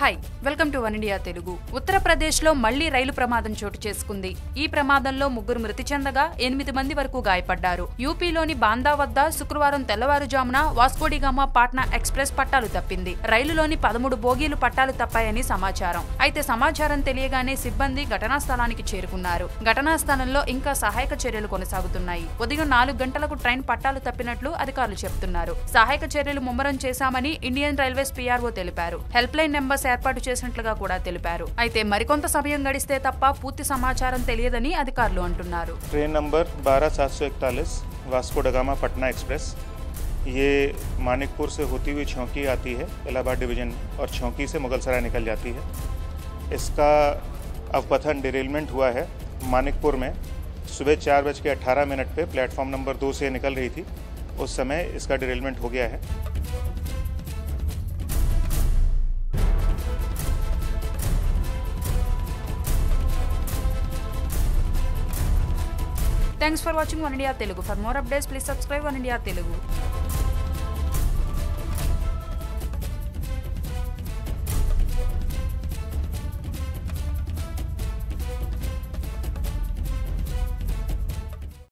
Hi welcome to one India Telugu ఉత్తరప్రదేశ్లో మళ్లీ రైలు ప్రమాదం చోటు చేసుకుంది ఈ ప్రమాదంలో ముగ్గురు మృతి చెందగా ఎనిమిది మంది వరకు గాయపడ్డారు యూపీలోని బాందా వద్ద శుక్రవారం తెల్లవారుజామున వాస్కోడిగామ పాట్నా ఎక్స్ప్రెస్ పట్టాలు తప్పింది రైలులోని పదమూడు బోగీలు పట్టాలు తప్పాయని సమాచారం అయితే సమాచారం తెలియగానే సిబ్బంది ఘటనా స్థలానికి చేరుకున్నారు ఘటనా స్థలంలో ఇంకా సహాయక చర్యలు కొనసాగుతున్నాయి ఉదయం నాలుగు గంటలకు ట్రైన్ పట్టాలు తప్పినట్లు అధికారులు చెబుతున్నారు సహాయక చర్యలు ముమ్మరం చేశామని ఇండియన్ రైల్వేస్ పీఆర్ఓ తెలిపారు హెల్ప్ లైన్ నెంబర్ एयरपोर्ट से सेंट्रल का कोडा తెలిపారు అయితే మరికొంత సభ్యం గడిస్తే తప్ప పూర్తి సమాచారం తెలియదని అధికారులు అంటున్నారు train number 12741 Vasco da Gama Patna express ఈ మాణికపూర్ సే హోతీ హుయీ చోకీ ఆతీ హై ఎలాబా డివిజన్ aur చోకీ సే ముగల్సరా نکل జాతీ హై ఇస్కా అపథన్ డెరిలేమెంట్ హువా హై మాణికపూర్ మే సుబహ్ 4 బజ్ కే 18 మినిట్ పే ప్లాట్‌ఫామ్ నంబర్ 2 సే నికల్ రహీ థీ ఉస్ సమయ ఇస్కా డెరిలేమెంట్ హో గయా హై Thanks for watching One India Telugu. For more updates, please subscribe One India Telugu.